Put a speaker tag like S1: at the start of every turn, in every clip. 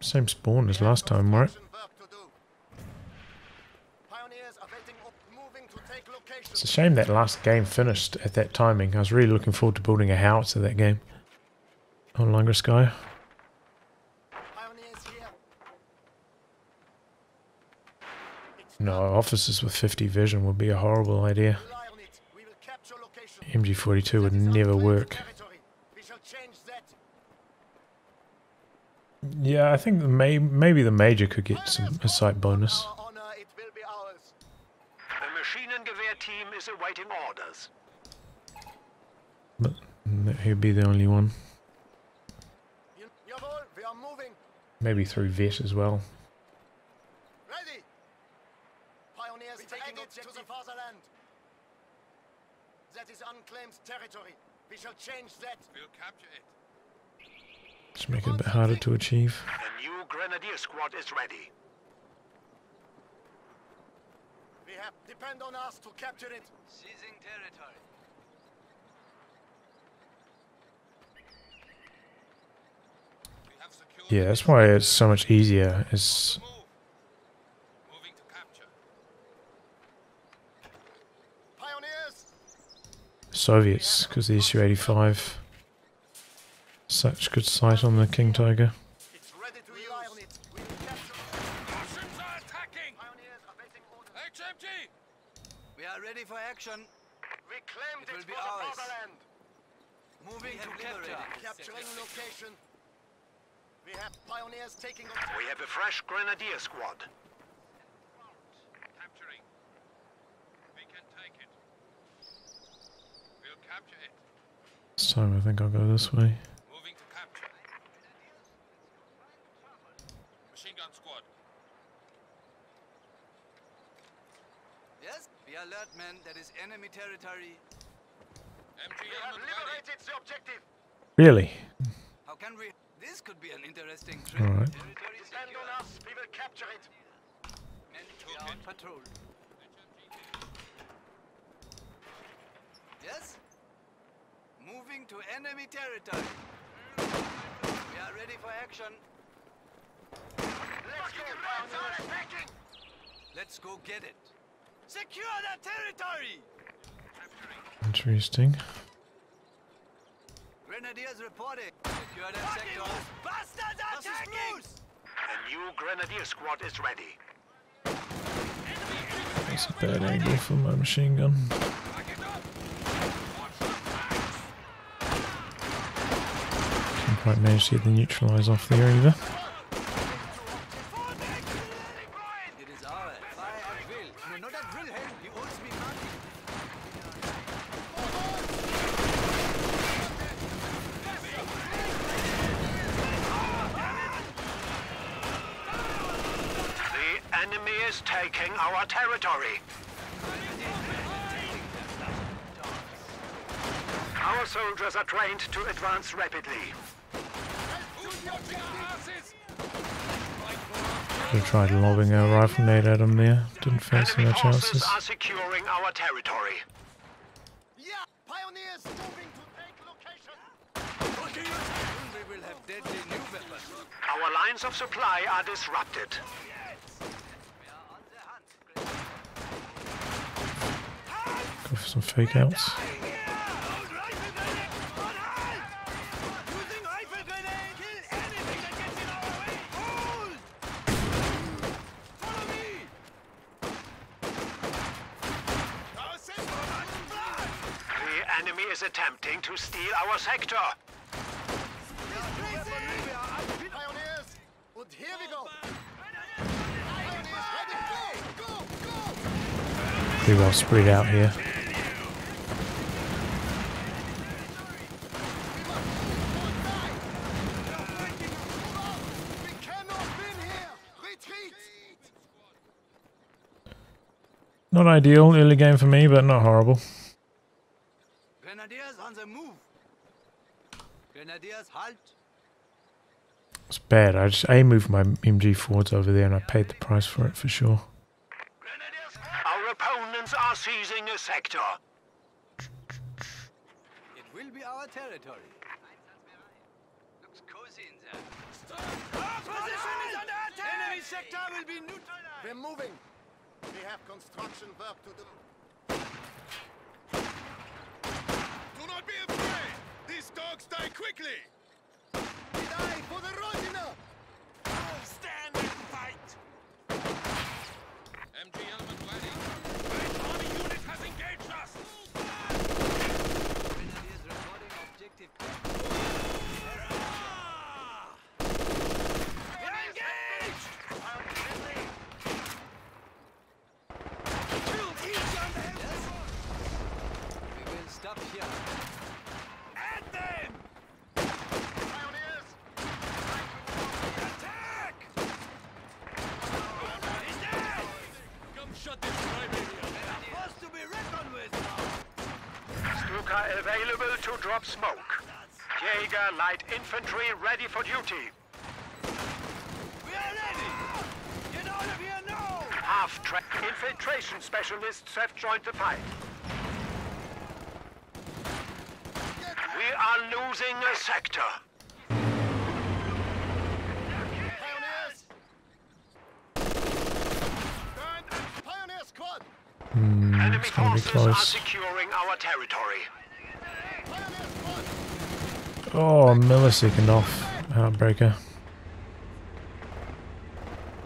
S1: Same spawn as last time, right? It's a shame that last game finished at that timing. I was really looking forward to building a house in that game. On Langreskaya. No, officers with 50 vision would be a horrible idea. MG42 would never work. Yeah, I think the may maybe the major could get some a sight bonus.
S2: The Maschinengewehr team is awaiting orders.
S1: But he'd be the only one. Maybe through vet as well.
S3: Ready. Pioneers taking objective. to the fatherland. That is unclaimed territory. We shall change that.
S4: We'll capture it.
S1: Just make it a bit harder to achieve.
S2: The new grenadier squad is ready.
S3: We have depend on us to capture it.
S5: Seizing territory.
S4: We have secured
S1: Yeah, that's why it's so much easier. It's
S4: Moving to capture.
S3: Pioneers.
S1: Soviets, because the Su-85. Such good sight on the King Tiger.
S3: It's ready to rely on it. We will capture.
S4: Russians are attacking!
S3: Pioneers awaiting orders.
S4: HMG!
S5: We are ready for action.
S3: We claimed
S5: It
S3: it,
S5: will be
S3: the fatherland.
S5: Moving to capture.
S3: Capturing location. We have pioneers taking
S2: We have a fresh grenadier squad.
S4: Capturing. We can take it. We'll capture it.
S1: This time I think I'll go this way.
S4: Moving to capture. Machine gun squad.
S5: Yes? Be alert, men. That is enemy territory.
S3: We have
S4: MGM and
S3: liberated the objective.
S1: Really?
S5: How can we... This could be an interesting trip.
S1: Alright.
S5: Territory
S3: Depend on us. We will capture it.
S5: Men, we are on patrol. Yes? Moving to enemy territory. We are ready for action.
S3: Let's go, pioneers.
S5: Let's go get it. Secure the territory!
S1: Interesting.
S5: Grenadiers reporting. Secure that sector. Bastards attacking!
S2: The new grenadier squad is ready.
S1: That's a bad angle for my machine gun. Can't quite manage to get the neutralize off there either.
S5: It is our fire at will. No, not at Wilhelm. He owes me money.
S2: The enemy is taking our territory. Our soldiers are trained to advance rapidly.
S1: Could have tried lobbing a rifle nade at him there. Didn't fancy
S2: Enemy
S1: my
S2: forces
S1: chances.
S2: are securing our territory.
S3: Yeah, pioneers moving to take location.
S5: We will have deadly new weapons.
S2: Our lines of supply are disrupted.
S1: Go for some fake outs.
S5: Using rifle grenade! Kill anything that gets in our way! Hold! Follow me!
S2: The enemy is attempting to steal our sector.
S3: Pioneers. And here we go. Pioneers ready. Go, go,
S1: Spread out here.
S3: We cannot win here. Retreat.
S1: Not ideal early game for me, but not horrible.
S5: Grenadiers on the move! Grenadiers, halt!
S1: It's bad. I just A moved my MG forwards over there and I paid the price for it for sure.
S2: Our opponents are seizing.
S5: It will be our territory. Looks cozy in there. Our position is under attack! Enemy sector will be neutralized!
S3: We're moving. We have construction work to do.
S6: Do not be afraid! These dogs die quickly!
S3: We die for the Rodina!
S5: Stand and fight!
S4: MG element ready. Great army unit has engaged us.
S5: Grenadiers reporting objective. We're engaged! Shoot each on the head! We will stop here. At them!
S3: Pioneers!
S5: Attack! He's dead!
S4: Come shut this Siberian.
S5: They're forced to be reckoned with now!
S2: Stuka available to drop smoke. Jaeger light infantry ready for duty.
S5: We are ready! Get out of here now!
S2: Half-track infiltration specialists have joined the fight. We are losing a sector.
S3: Pioneers! Pioneer Squad!
S1: Hmm,
S2: Enemy
S1: it's gonna be
S2: forces are securing our territory.
S3: Pioneer Squad!
S1: Oh, a millisecond off. Uh, Heartbreaker.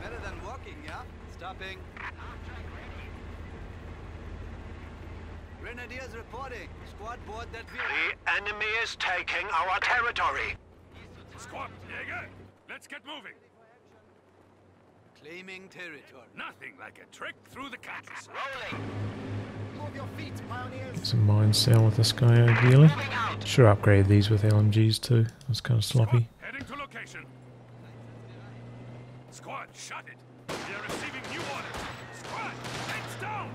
S5: Better than walking, yeah? Stopping. Grenadiers reporting. Squad board that we...
S2: The enemy is taking our territory.
S4: Squad, Jäger. Let's get moving.
S5: Claiming territory.
S4: Nothing like a trick through the cactus.
S3: Move feet,
S1: Some mine cell with this guy ideally. Sure upgrade these with LMGs too. That's kind of sloppy.
S4: Heading to location. Squad, shut it. We are receiving new orders. Squad, heads down.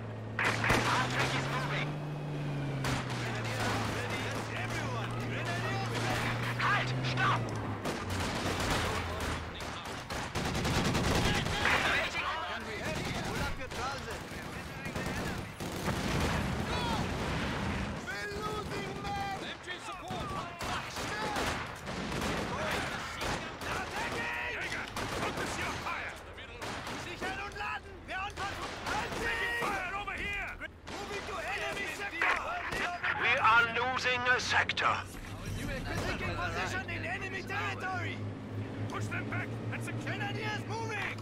S5: Everyone! Grenadiers ready!
S2: Halt! Stop!
S5: Can we head? Pull up your trousers.
S3: We're losing men!
S4: MG support. Jäger, focus your fire.
S5: Sichern und laden! Wer anfangen? Halt
S4: Fire over here.
S5: Moving to enemy sector!
S2: We are losing a sector.
S5: Taking position in enemy territory!
S4: Push them back and secure.
S5: Grenadiers moving!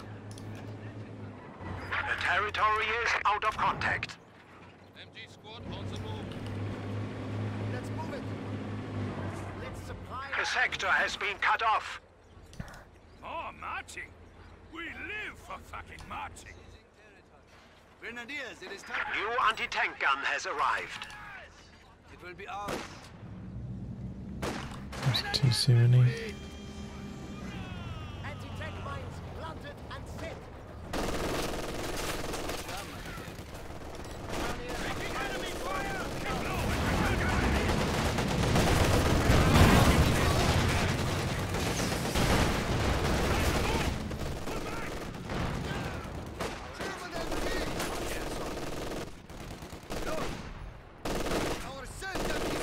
S2: The territory is out of contact.
S4: MG squad on the move.
S3: Let's move it! Let's supply...
S2: The sector has been cut off.
S4: More marching. We live for fucking marching.
S5: Grenadiers, it is time.
S2: New anti-tank gun has arrived.
S5: It will be ours.
S1: There's T-70.
S3: Anti-tank mines planted and set! German enemy! Our center is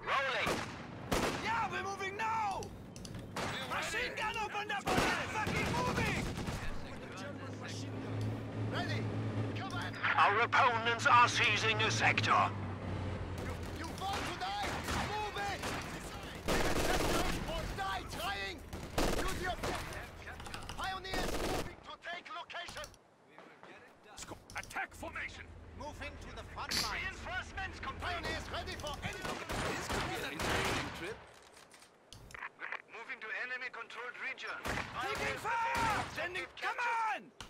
S2: Rolling.
S5: Yeah, we're moving now! Machine gun opened up on us! Fucking moving!
S3: Ready! Come on!
S2: Our opponents are seizing a sector.
S3: You want to die? Move it! Sectors or die trying! Use your... Pioneers moving to take location!
S4: Squ- Attack formation.
S3: Moving to the front line. Reinforcements Pioneers ready for any...
S5: This could be an interesting trip.
S2: Moving to enemy-controlled region.
S5: Taking fire! Sending... Come on!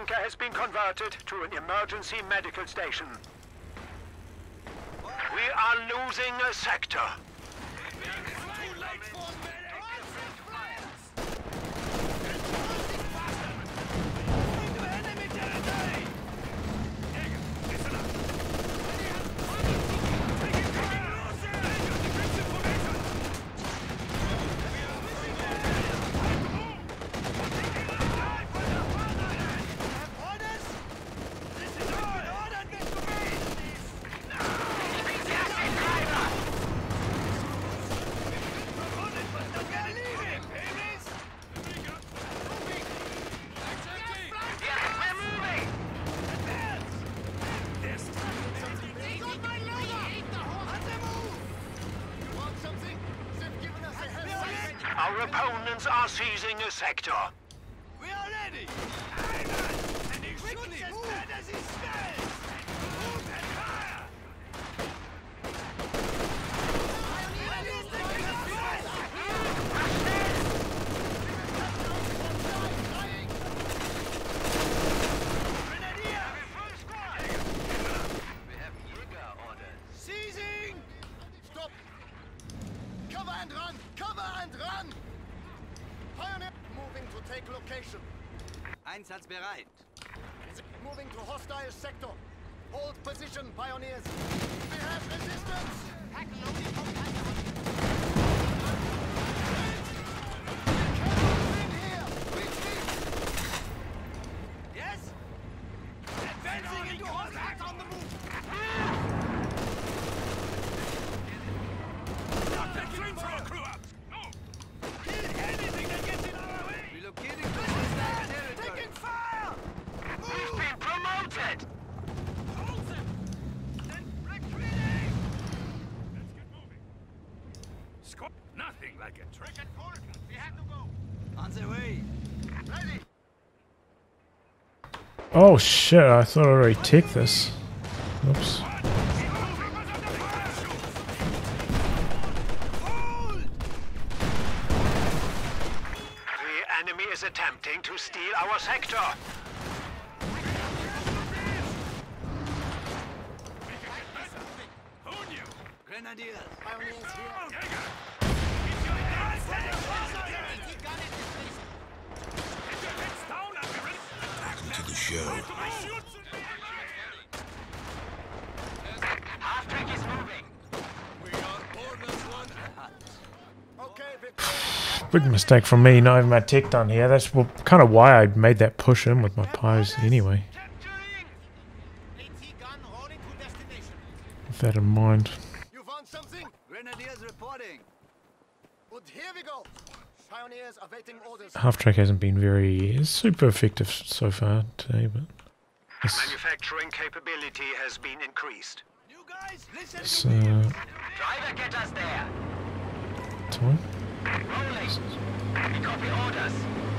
S5: bunker has been converted to an emergency medical station. We are losing a sector. opponents are seizing a sector.
S6: We are ready!
S1: Oh shit, I thought I already took this.
S4: show.
S1: Big mistake from me not having my tech done here. That's well, kind of why I made that push in with my pies anyway. With that in mind. half track hasn't been very super effective so far today, but
S5: manufacturing capability has been increased.
S6: You guys, listen
S1: so,
S6: to me.
S5: Driver, get us there.
S1: Time.
S5: Rolling. We copy orders.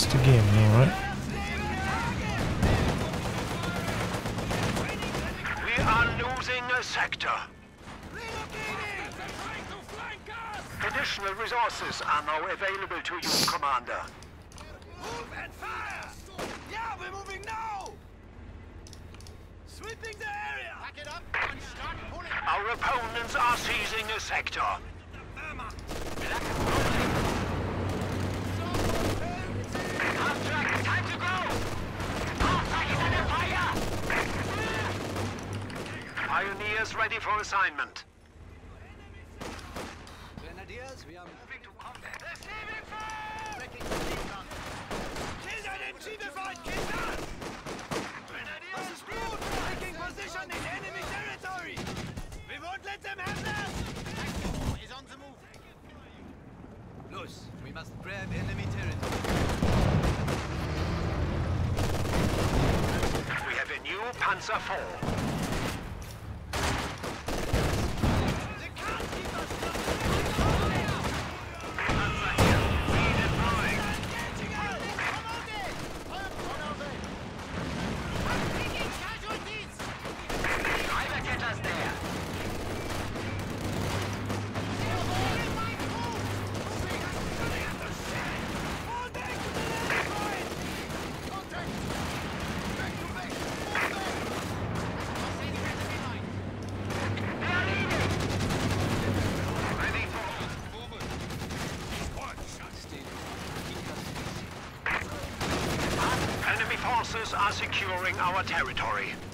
S1: test again, alright?
S2: We are losing a sector. Additional resources are now available to you, Commander.
S3: Move and fire! Yeah, we're moving now! Sweeping the area!
S2: Our opponents are seizing a sector. Grenadiers ready for assignment.
S5: Grenadiers, we are moving to combat.
S3: Receiving fire! Kinder den Schiebefall, Kinder! Grenadiers, das ist Blut! Taking position in enemy territory! We won't let them have that! is on the move.
S5: Los, we must grab enemy territory.
S2: We have a new Panzer IV. are securing our territory.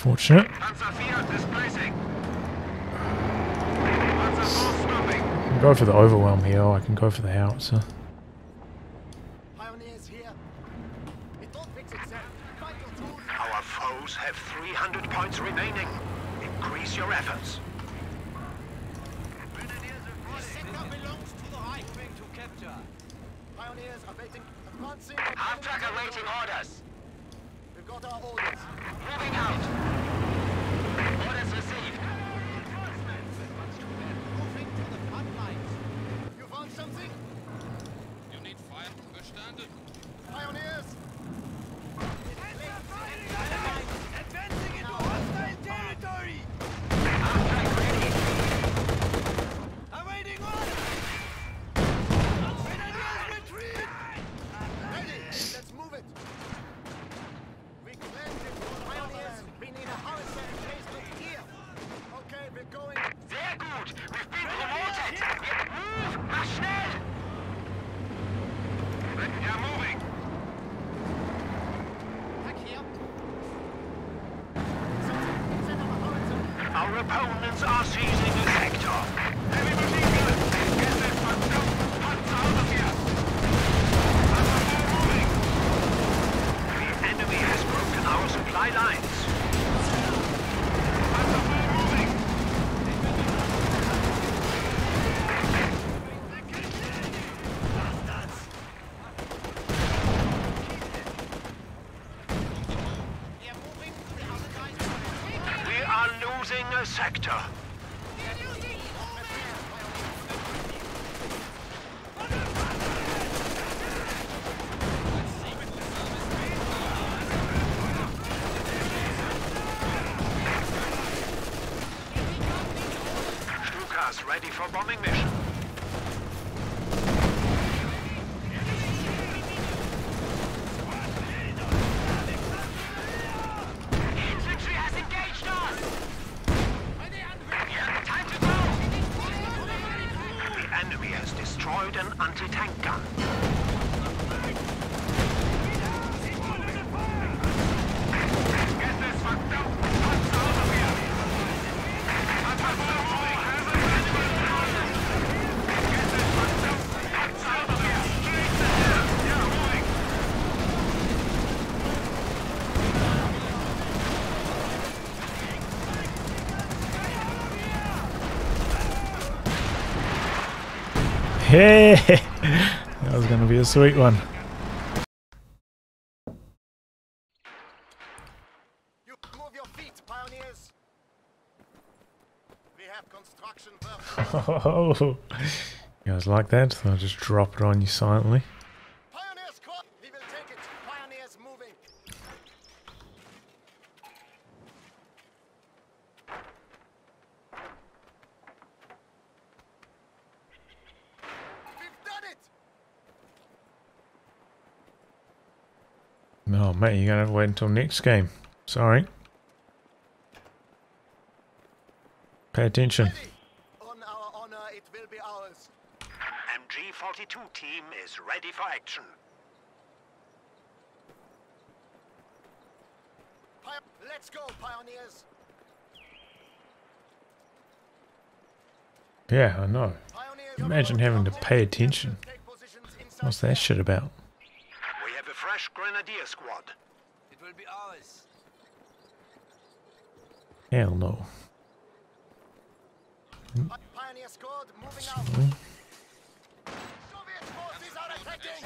S1: unfortunate. I can go for the overwhelm here, I can go for the howitzer.
S2: Our foes have 300 points remaining. Increase your efforts.
S3: Awaiting
S2: orders.
S3: Got our orders.
S2: Moving out. Ready
S3: for
S2: bombing mission. Infantry has engaged us! Time to go! The enemy has destroyed an anti-tank gun. Get this fucked up! What's over here? Get this fucked up! What's over here? Straight to hell! Yeah, moving!
S1: Hey! That was going to be a sweet one.
S3: You move your feet, pioneers. We have construction.
S1: Oh, you guys like that? So I'll just drop it on you silently.
S3: Pioneers squad, we will take it. Pioneers moving. We've done it.
S1: No, mate, you're going to have to wait until next game. Sorry. Pay attention.
S3: On our honor, it will be ours.
S2: MG42 team is ready for action.
S3: Pi- Let's go, pioneers.
S1: Yeah, I know. Imagine having to pay attention.
S3: Take positions inside
S1: What's that shit about?
S2: We fresh grenadier squad.
S5: It will be ours.
S1: Hell no.
S3: Pi- Pioneer squad moving out. Soviet forces are attacking.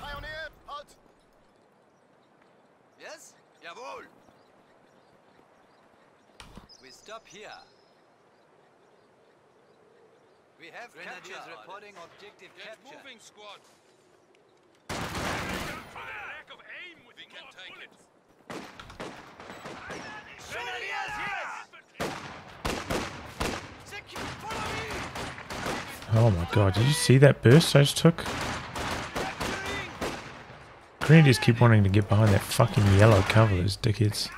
S3: Pioneer, halt.
S5: Yes? Jawohl. We stop here. We have Grenadiers reporting objective
S4: Get
S5: capture.
S4: moving, squad.
S1: Oh my god, did you see that burst I just took? Grenadiers keep wanting to get behind that fucking yellow cover, those dickheads.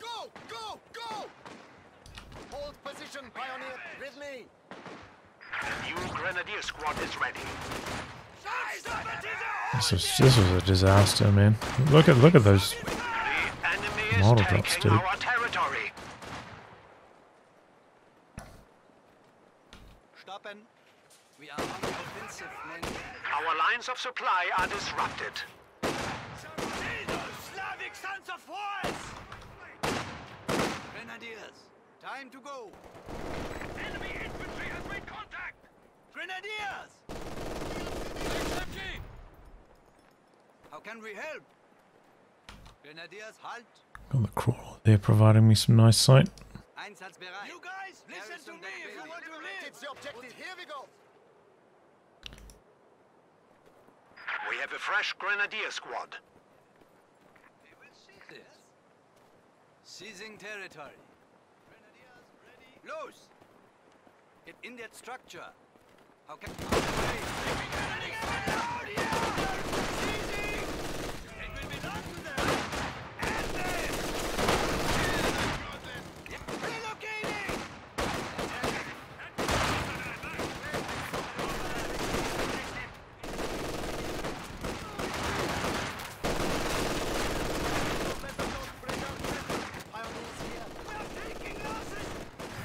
S3: Go, go, go. Hold position, pioneer. With me.
S2: The new grenadier squad is ready.
S1: This was this a disaster, man. Look at look at those.
S2: Is
S1: Model drops, dude.
S2: our territory.
S5: Stoppen. We are on the offensive, men.
S2: Our lines of supply are disrupted.
S3: Slavic sons of wars.
S5: Grenadiers, time to go.
S4: Enemy infantry has made contact.
S5: Grenadiers! How can we help? Grenadiers, halt.
S1: Got the crawler there providing me some nice sight.
S5: Einsatzbereit.
S3: You guys, listen to
S5: Garrison
S3: me if you
S5: Deck
S3: want to live. It's the objective. Here we go.
S2: We have a fresh grenadier squad.
S5: We will seize this. Seizing territory. Grenadiers ready. Los! Get in that structure. How can...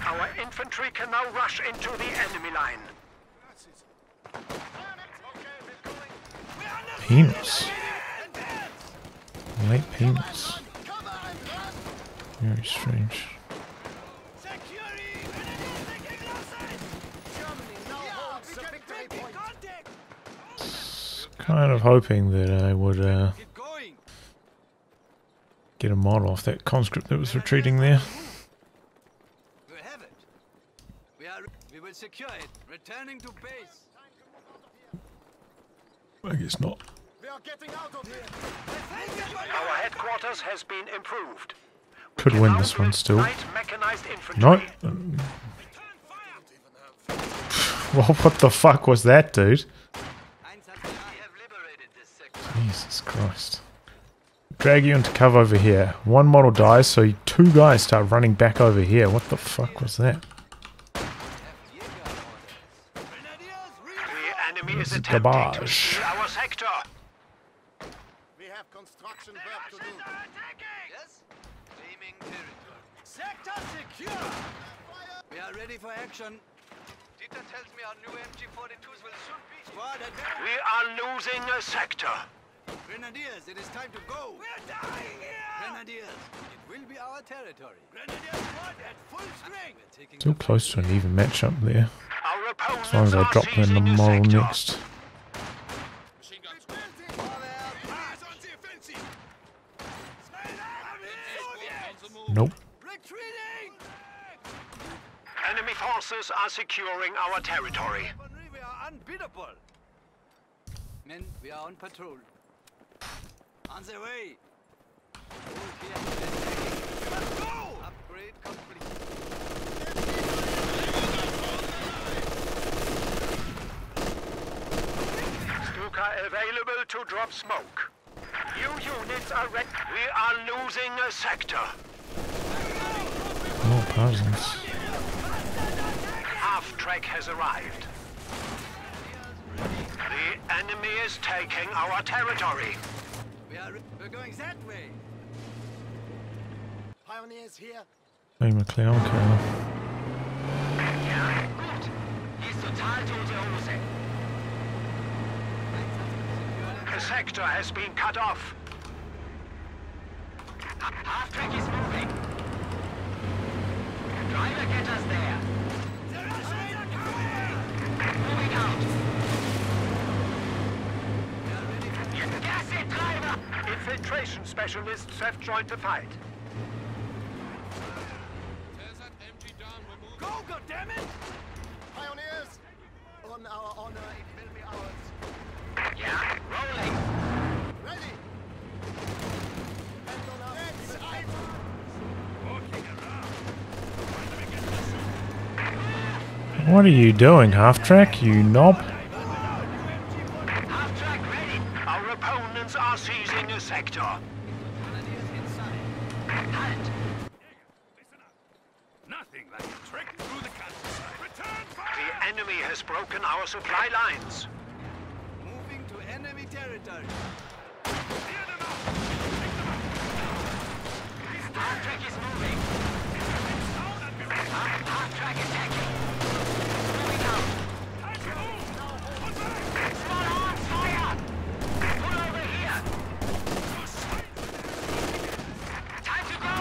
S2: Our infantry can now rush into the enemy line.
S1: Penis. Late penis. Very strange. Kind of hoping that I would uh,
S5: get
S1: a model off that conscript that was retreating there.
S5: We have it. We are. We will secure it. Returning to base.
S1: I guess not.
S3: We are getting out of here.
S2: Our headquarters has been improved.
S1: Could
S2: can
S1: win this one still.
S2: light mechanized.
S1: No. Um, well, what the fuck was that, dude?
S5: Eins hat- We have liberated this sector.
S1: Jesus Christ. Drag you into cover over here. One model dies, so two guys start running back over here. What the fuck was that?
S3: Grenadiers, rear.
S2: The is
S1: It's a garbage.
S2: our sector.
S3: We have construction work to do.
S5: Yes. Claiming territory.
S3: Sector secure.
S5: We are ready for action. Dieter tells me our new MG42s will soon be. Squad.
S2: We are losing a sector.
S5: Grenadiers, it is time to go.
S3: We're dying here.
S5: Grenadiers, it will be our territory.
S3: Grenadier squad at full strength.
S5: We're
S1: Still close to an even matchup there.
S2: Our opponents
S1: As long as I drop them in the
S2: seizing a
S1: next.
S6: Machine guns.
S3: Eyes on the offensive. Smell out
S6: On the move.
S1: Nope.
S3: Retreating.
S2: Enemy forces are securing our territory.
S5: We are unbeatable. Men, we are on patrol. On the way. All clear. Let's go. Upgrade complete.
S2: Stuka available to drop smoke. New units are ready. We are losing a sector.
S1: More puzzles.
S2: Half track has arrived. The enemy is taking our territory.
S5: We are. We're going that way.
S3: Pioneers here.
S1: Hey, McLeod killer.
S2: Ja, gut. Ist total tote Hose. The sector has been cut off. Half track is moving. Driver, get us there.
S3: The Russians are coming.
S2: Moving out. Gas it, driver! Infiltration specialists have joined the fight.
S6: There's that MG down. We're moving.
S3: Go, goddammit. Pioneers. On our honor, it will be ours.
S1: What are you doing, half track, you knob?
S2: Half track ready. Our opponents are seizing a sector.
S5: Grenadiers inside.
S2: Halt!
S6: Listen up. Nothing like a trek through the countryside. Return fire!
S2: The enemy has broken our supply lines.
S5: Moving to enemy territory.
S6: Clear them out! Take them out!
S2: Half track is moving.
S6: Down and be ready.
S2: Half, half track attacking. Moving out.
S6: Time to move! One back!
S2: Small arms fire! Pull over here.
S6: Your sight!
S2: Time to go.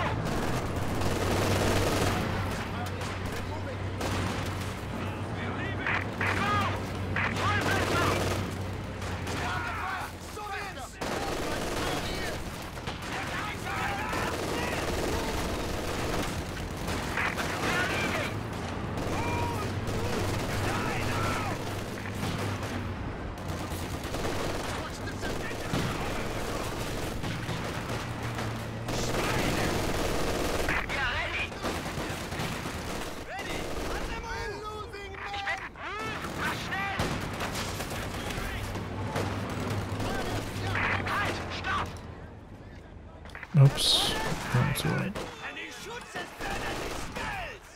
S6: We're leaving!
S2: Go! Full battle!
S3: Soviets.
S2: We are ready.
S5: Ready. On the move.
S3: Losing
S2: Ich bin... Move! Mach schnell! Halt! Stopp!
S1: Oops. That's alright.
S3: And he shoots as bad as he smells.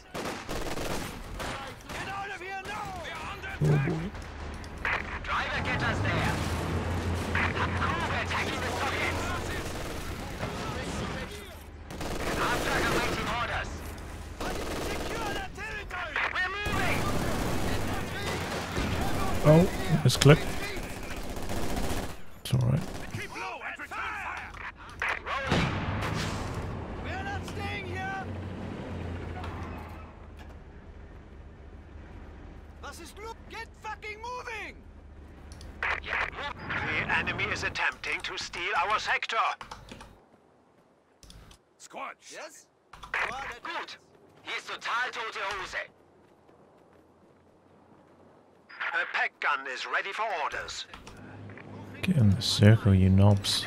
S3: Get out of here now.
S6: We're under
S1: Oh boy.
S2: Driver, get us there. Crew attacking the Soviets. Half track awaiting orders.
S3: Secure that territory.
S2: We're moving!
S1: Oh, let's
S5: circle, you knobs.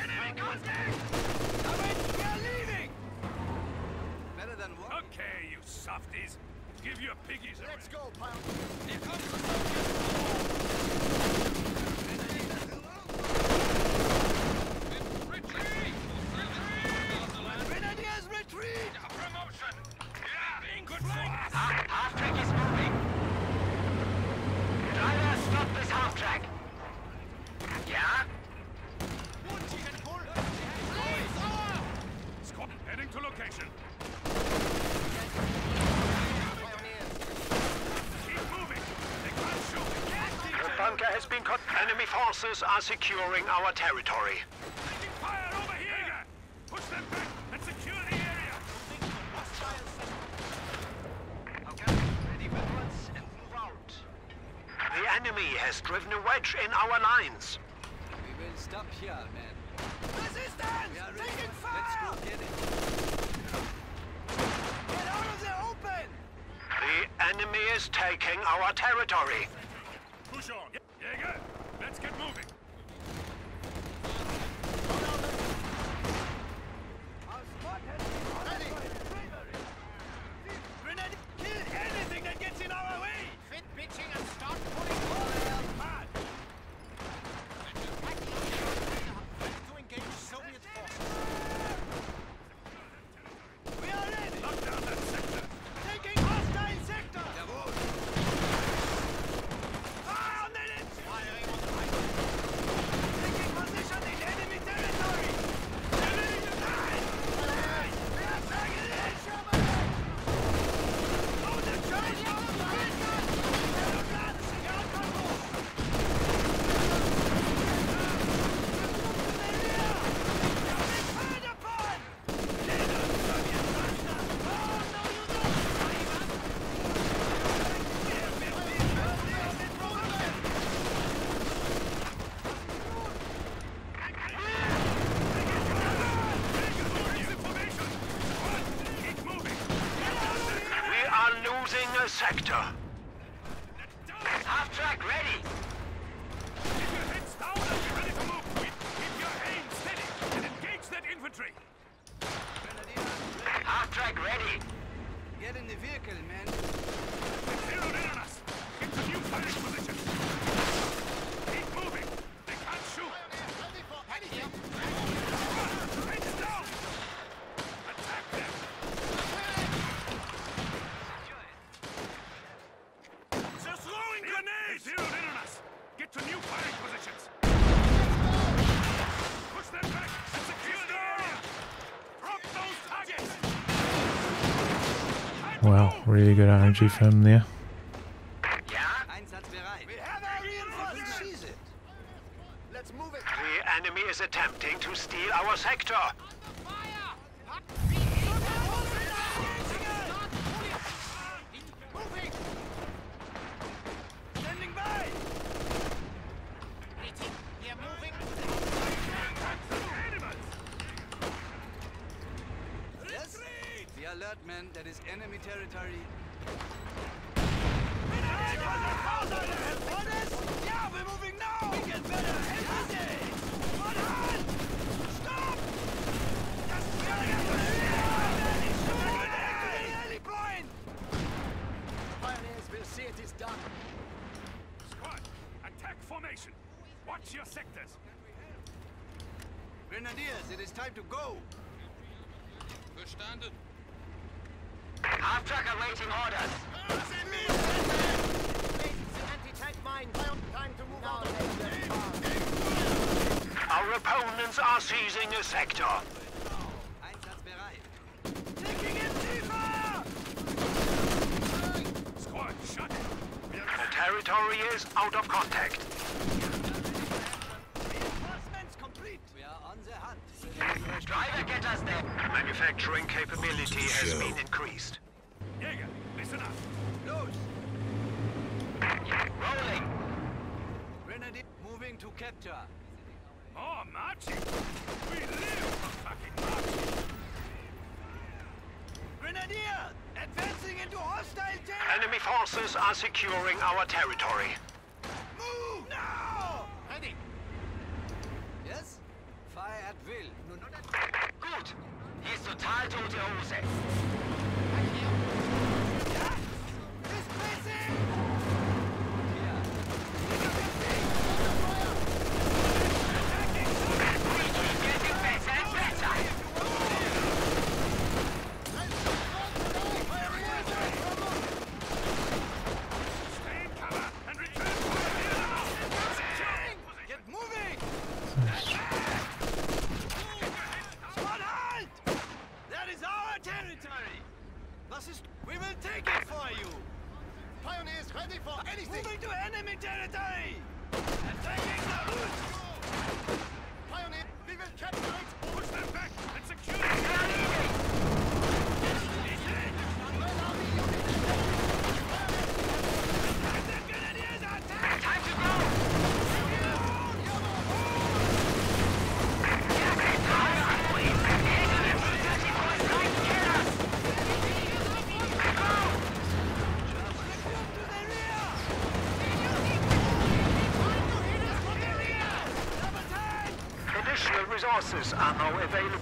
S6: taking
S2: our territory.
S6: Push on. Jaeger, let's get moving.
S5: Wow, really good energy from there.
S6: securing our territory.
S7: Move now!
S5: Ready.
S3: Yes? Fire at will. No, no, no.
S5: Gut. Hier ist total tote Hose.
S6: resources are now available.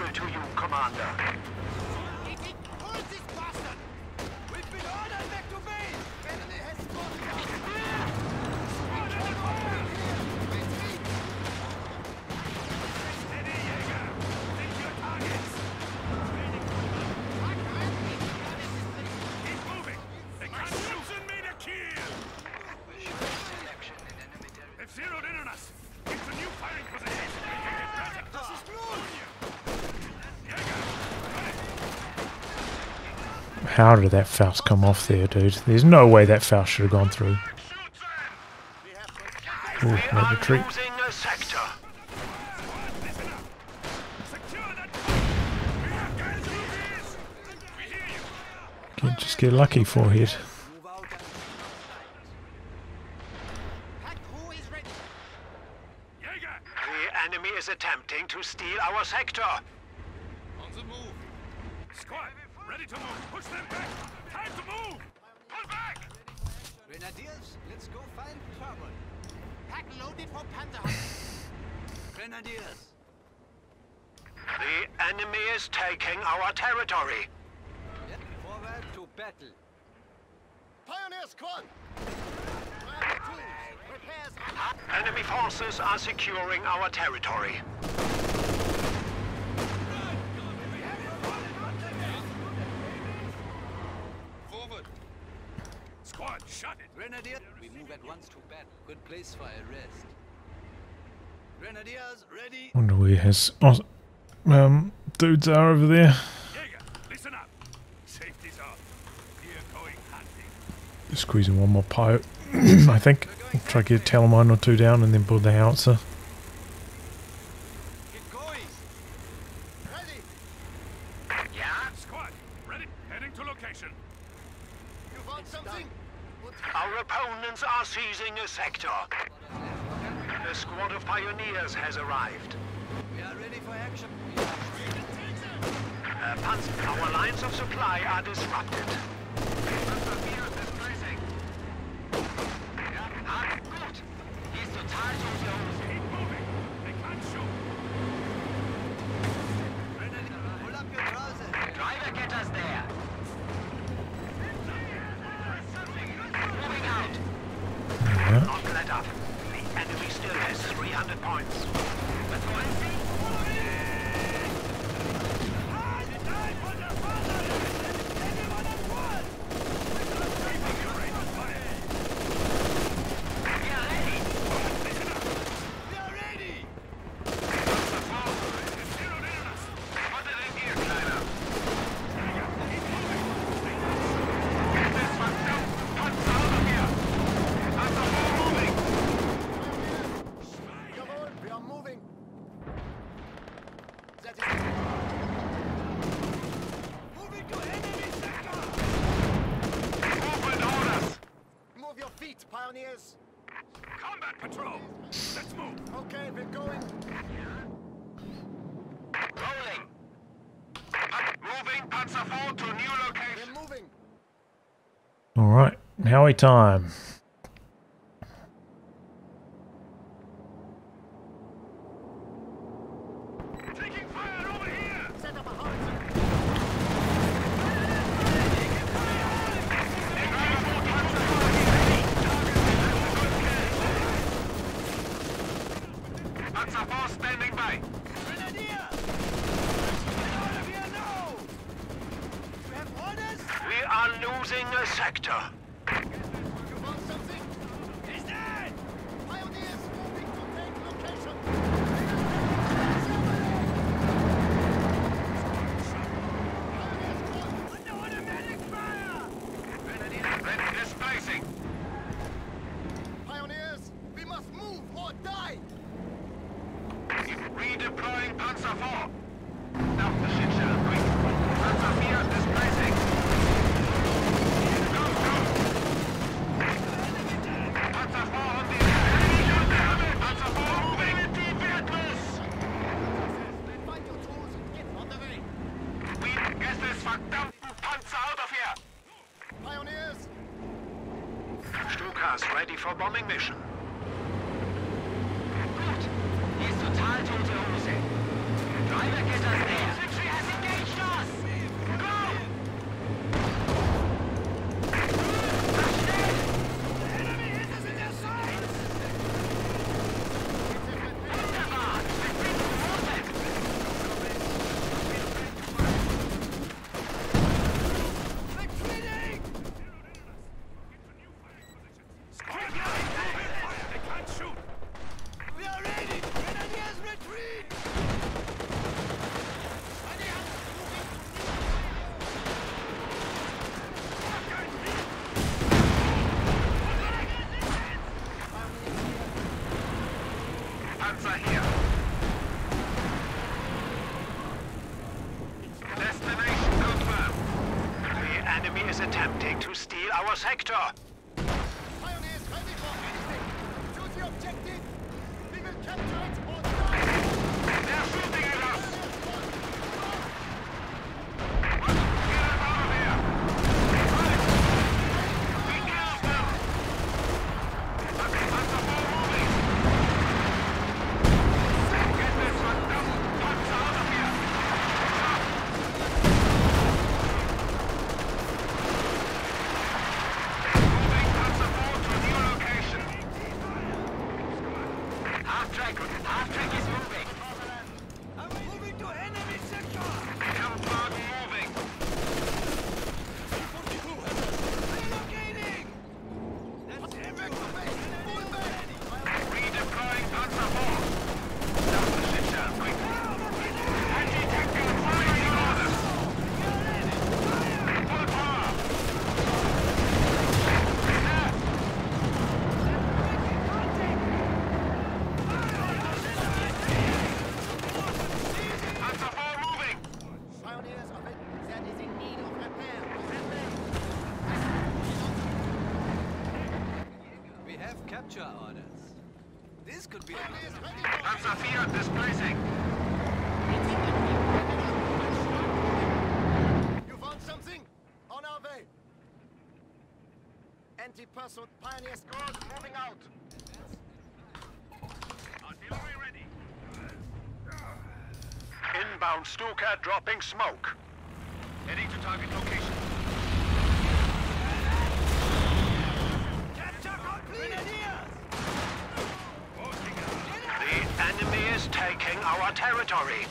S2: How did that Faust come off there, dude? There's no way that Faust should have gone through. Ooh,
S6: no
S2: retreat. Can't just get lucky
S5: for
S2: hit. dudes are over there. Just squeezing one more pipe, I think. Try to get a Teller mine or two down and then build the howitzer. Howie time.
S5: Mission. down, Stuka dropping smoke.
S6: Heading to target location.
S5: The enemy is taking our territory.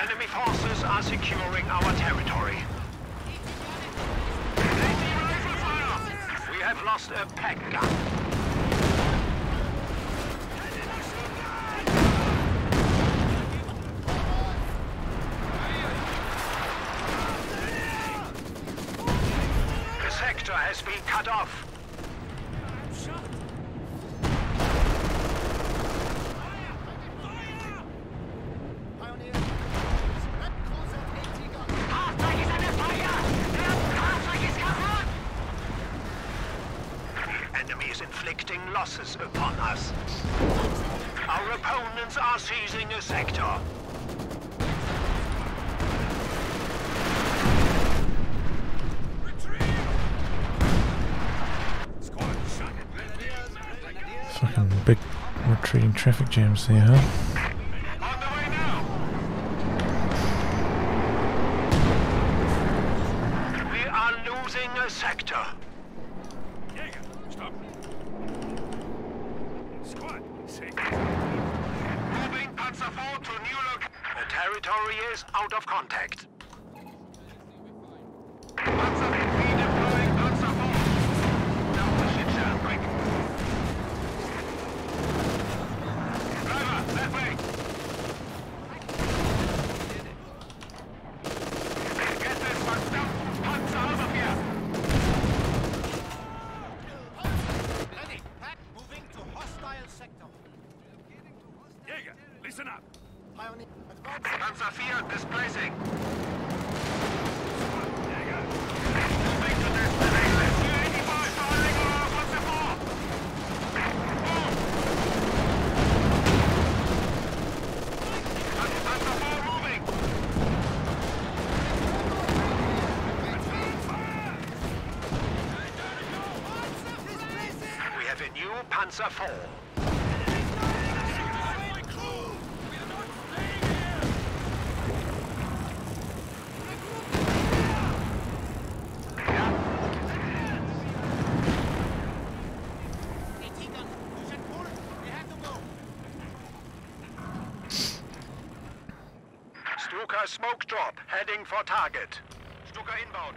S5: Enemy forces are securing our territory. Monster Pack Gun.
S1: Traffic jams there, huh?
S2: On the way now. We are losing a sector.
S6: Jäger, stop. Squad, safe.
S2: Moving Panzer IV to new loc. The territory is out of contact. Panzer redeploying Panzer IV. Down the shit shell, quick. Driver, that way. Get this one down. Panzer over here.
S7: Ready. Pack moving to hostile sector.
S6: Jäger, listen up.
S7: Pioneer advancing.
S2: Panzer IV displacing.
S6: Squad, Jäger.
S2: Moving to destination. U-85 firing on our Panzer IV. Move. Panzer IV moving. We have a new Panzer IV.
S7: AT gun. Push and pull. We have to move.
S2: Stuka smoke drop, heading for target. Stuka inbound.